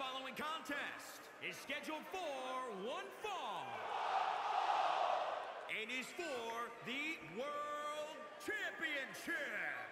following contest is scheduled for one fall and is for the World Championship.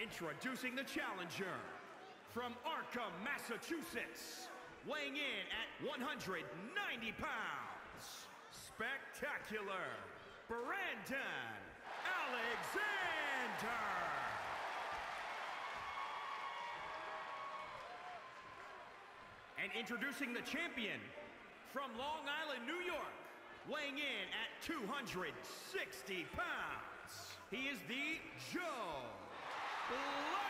Introducing the challenger from Arkham, Massachusetts, weighing in at 190 pounds, spectacular, Brandon Alexander. And introducing the champion from Long Island, New York, weighing in at 260 pounds, he is the Joe Blade.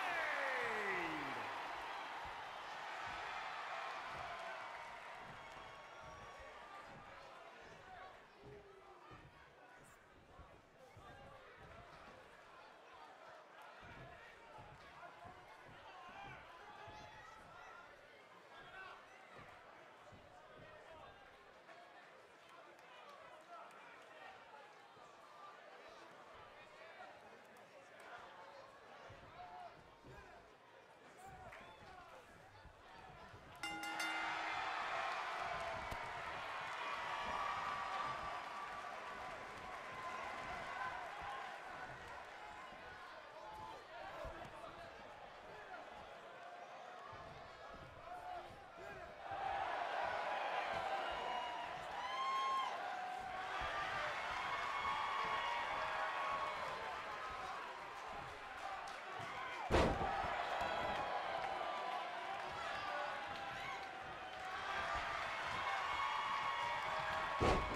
you